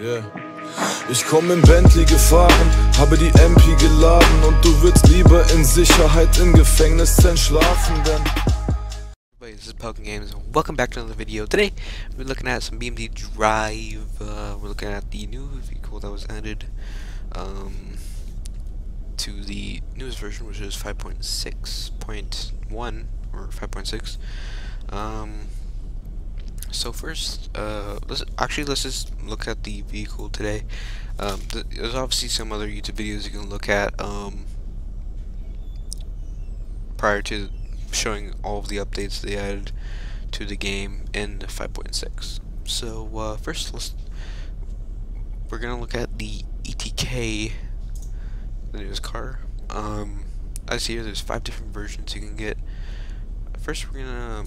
Yeah. Ich komm im Bentley gefahren, habe die MP geladen und du lieber in Sicherheit im Gefängnis denn Everybody, this is Pelican Games, welcome back to another video. Today, we're looking at some Beam.NG Drive. Uh, we're looking at the new vehicle that was added um, to the newest version, which is 5.6.1 or 5.6. Um, so first, uh, let's actually let's just look at the vehicle today. Um, th there's obviously some other YouTube videos you can look at um, prior to showing all of the updates they added to the game in 5.6. So uh, first, let's we're gonna look at the ETK, the newest car. Um, as here, there's five different versions you can get. First, we're gonna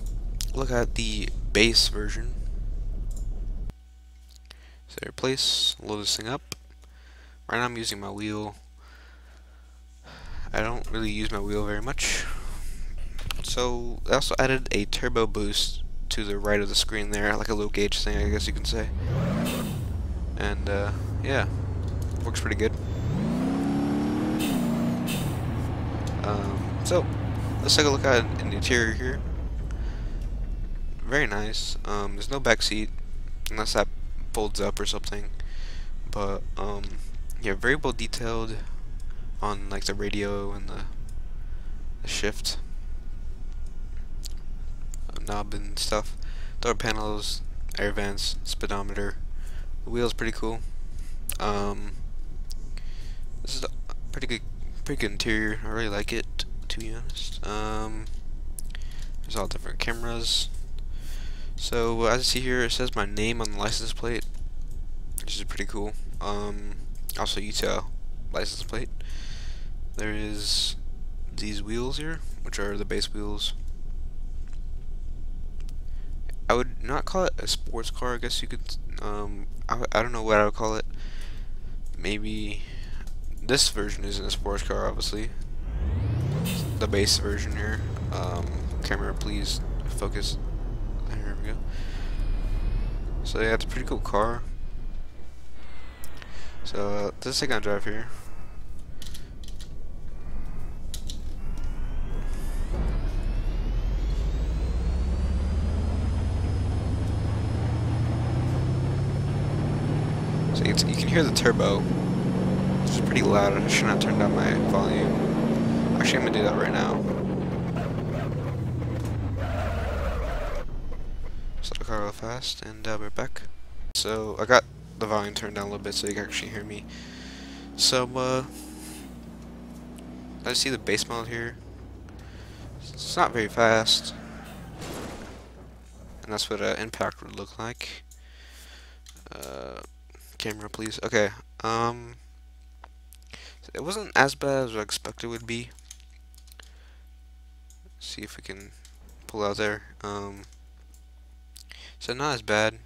look at the base version. So replace, load this thing up. Right now I'm using my wheel. I don't really use my wheel very much. So I also added a turbo boost to the right of the screen there, like a little gauge thing I guess you can say. And uh, yeah, works pretty good. Um, so let's take a look at the interior here very nice. Um, there's no back seat unless that folds up or something. But um, yeah, very well detailed on like the radio and the, the shift knob and stuff. Door panels, air vents, speedometer. The wheel's pretty cool. Um, this is a pretty good, pretty good interior. I really like it, to be honest. Um, there's all different cameras. So as you see here, it says my name on the license plate, which is pretty cool. Um, also Utah license plate. There is these wheels here, which are the base wheels. I would not call it a sports car. I guess you could. Um, I, I don't know what I would call it. Maybe this version isn't a sports car, obviously. The base version here. Um, camera, please focus we go. So yeah, it's a pretty cool car. So uh, this is gonna drive here. So you, you can hear the turbo. It's pretty loud. I should not turn down my volume. Actually, I'm gonna do that right now. Start the car real fast, and uh, we're back. So I got the volume turned down a little bit so you can actually hear me. So uh, I see the base model here. It's not very fast, and that's what an uh, impact would look like. Uh, camera, please. Okay. Um, it wasn't as bad as I expected it would be. see if we can pull out there. Um. So not as bad.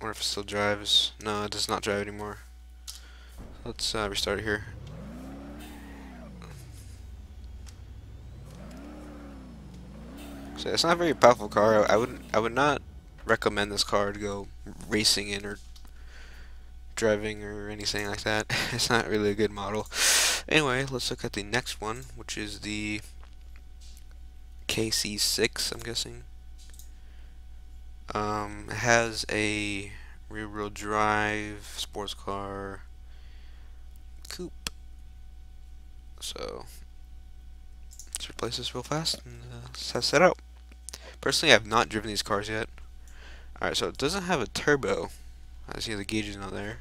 Or if it still drives. No, it does not drive anymore. Let's uh, restart here. So it's not a very powerful car. I would I would not recommend this car to go racing in or driving or anything like that. it's not really a good model. Anyway, let's look at the next one, which is the KC6, I'm guessing. Um, has a rear-wheel drive sports car coupe. So let's replace this real fast and uh, test it out. Personally, I have not driven these cars yet. Alright, so it doesn't have a turbo. I see the gauges not there.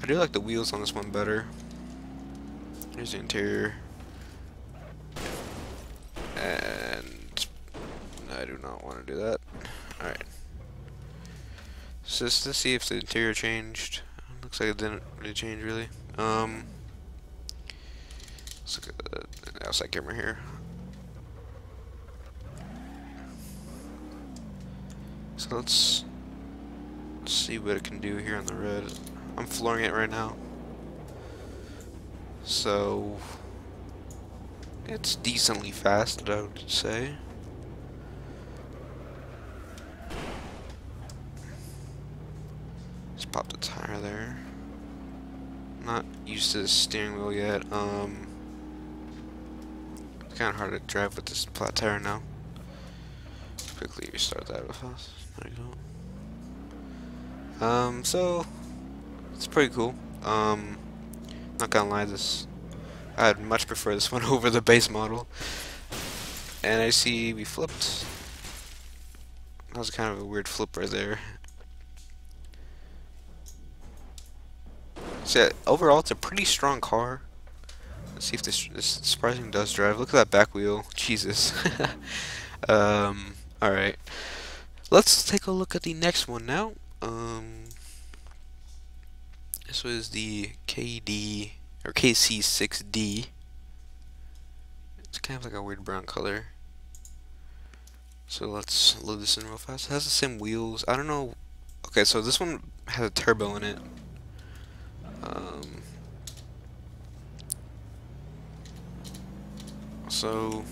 I do like the wheels on this one better. Here's the interior. And I do not want to do that. Alright. So just to see if the interior changed. Looks like it didn't really change really. Um let's look at the outside camera here. So let's, let's see what it can do here on the red. I'm flooring it right now. So it's decently fast, I would say. Just pop the tire there. Not used to the steering wheel yet. Um, it's kind of hard to drive with this flat tire now. Quickly restart that with us. There you go. Um, so it's pretty cool. Um, not gonna lie, this I'd much prefer this one over the base model. And I see we flipped. That was kind of a weird flip right there. So overall, it's a pretty strong car. Let's see if this, this surprising does drive. Look at that back wheel. Jesus. um, alright. Let's take a look at the next one now. Um, this was the KD, or KC6D. It's kind of like a weird brown color. So let's load this in real fast. It has the same wheels. I don't know. Okay, so this one has a turbo in it. Um, so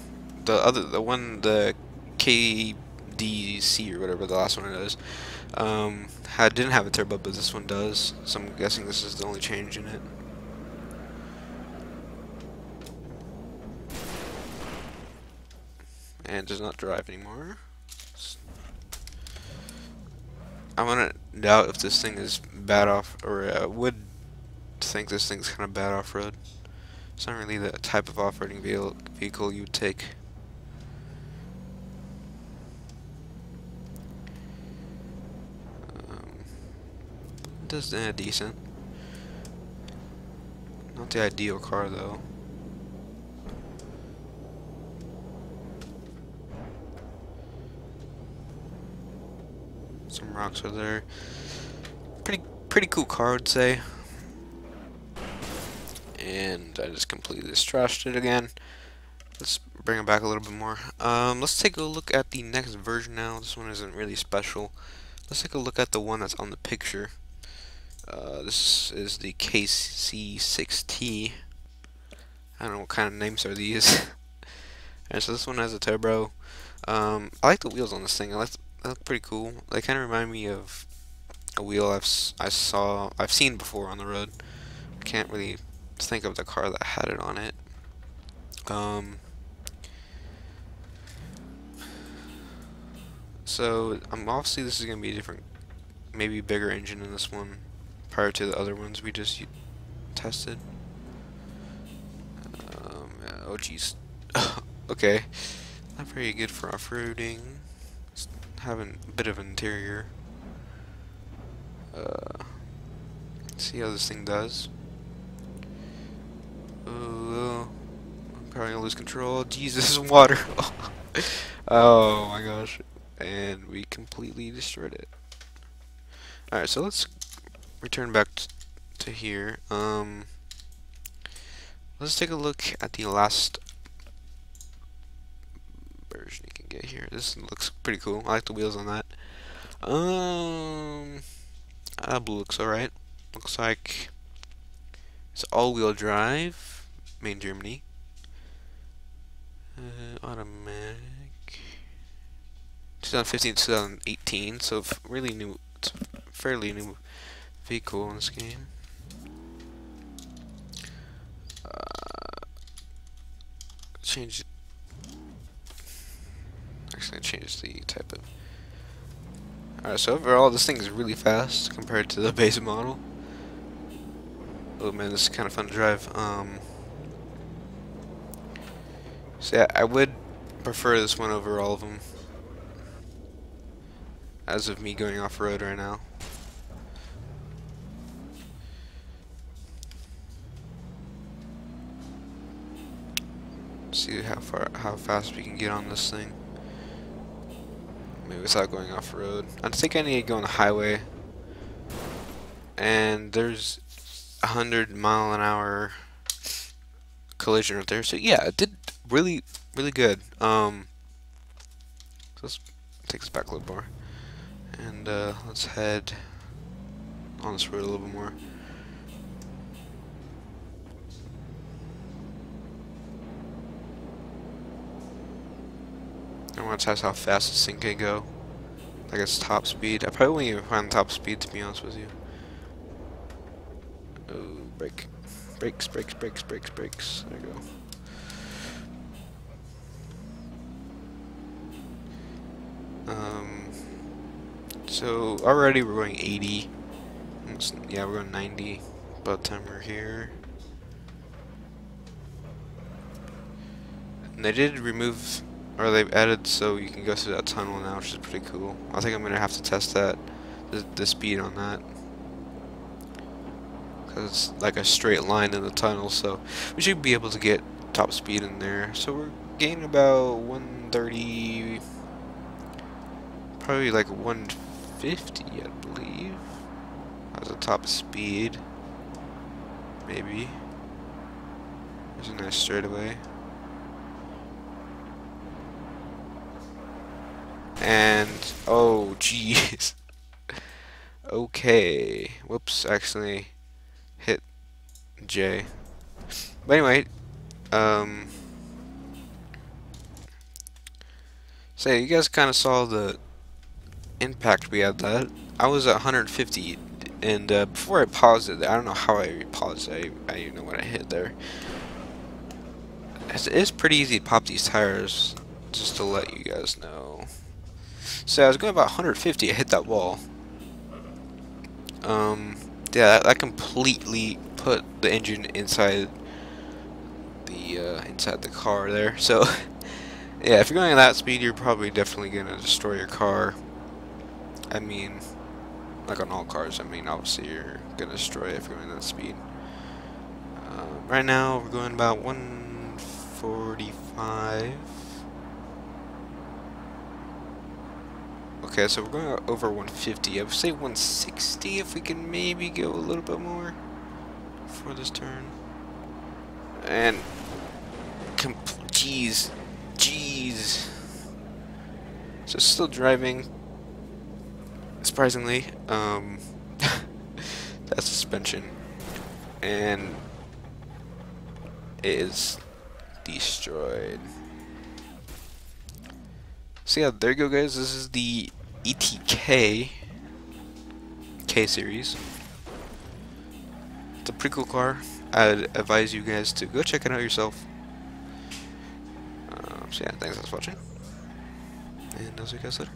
the other, the one, the KDC or whatever the last one is, um, had didn't have a turbo, but this one does. So I'm guessing this is the only change in it. And does not drive anymore. I want to doubt if this thing is bad off, or uh, would think this thing's kind of bad off-road. It's not really the type of off-roading vehicle you'd take. Um, does uh, decent. Not the ideal car though. Some rocks are there. Pretty pretty cool car I'd say and I just completely trashed it again. Let's bring it back a little bit more. Um, let's take a look at the next version now. This one isn't really special. Let's take a look at the one that's on the picture. Uh, this is the KC6T. I don't know what kind of names are these. and so this one has a turbo. Um, I like the wheels on this thing. I like they look pretty cool. They kind of remind me of a wheel I've I saw I've seen before on the road. Can't really think of the car that had it on it. Um, so um, obviously this is going to be a different, maybe bigger engine in this one prior to the other ones we just tested. Um, oh jeez. okay. Not very good for off-roading. Having a bit of interior. Uh, see how this thing does. Uh, I'm probably gonna lose control. Jesus, water. oh my gosh. And we completely destroyed it. Alright, so let's return back to here. Um, let's take a look at the last version get here. This looks pretty cool. I like the wheels on that. Um, that looks alright. Looks like it's all-wheel drive main Germany. Uh, automatic. 2015 2018, so really new, it's fairly new vehicle in this game. Uh, change. Actually, change the type of. Alright, so overall, this thing is really fast compared to the base model. Oh man, this is kind of fun to drive. Um, so yeah, I would prefer this one over all of them. As of me going off-road right now. See how far, how fast we can get on this thing. Maybe without going off-road. I think I need to go on the highway. And there's a hundred mile an hour collision right there. So yeah, it did really, really good. Um, let's take this back a little more. And uh, let's head on this road a little bit more. I want to test how fast this thing can go. Like its top speed. I probably won't even find top speed to be honest with you. brake. Brakes, brakes, brakes, brakes, brakes. There you go. Um, so already we're going 80. Almost, yeah, we're going 90 by the time we're here. And they did remove, or they've added so you can go through that tunnel now, which is pretty cool. I think I'm to have to test that, the, the speed on that. Because it's like a straight line in the tunnel, so we should be able to get top speed in there. So we're gaining about 130, probably like 150, I believe, as a top speed. Maybe. There's a nice straightaway. And, oh, jeez. okay. Whoops, actually hit J. But anyway, um, say, you guys kind of saw the impact we had that. I was at 150, and uh, before I paused it, I don't know how I paused it, I, I don't know what I hit there. It's pretty easy to pop these tires, just to let you guys know. So I was going about 150, I hit that wall. Um, yeah, that, that completely put the engine inside the uh, inside the car there. So yeah, if you're going at that speed, you're probably definitely gonna destroy your car. I mean, like on all cars. I mean, obviously you're gonna destroy it if you're going that speed. Uh, right now we're going about 145. Okay, so we're going over 150. I would say 160 if we can maybe go a little bit more for this turn. And, jeez, jeez. So still driving, surprisingly. Um, that suspension, and it is destroyed. So yeah, there you go guys, this is the ETK K series. It's a pretty cool car. I'd advise you guys to go check it out yourself. Um, so yeah, thanks for watching. And I'll see you guys later.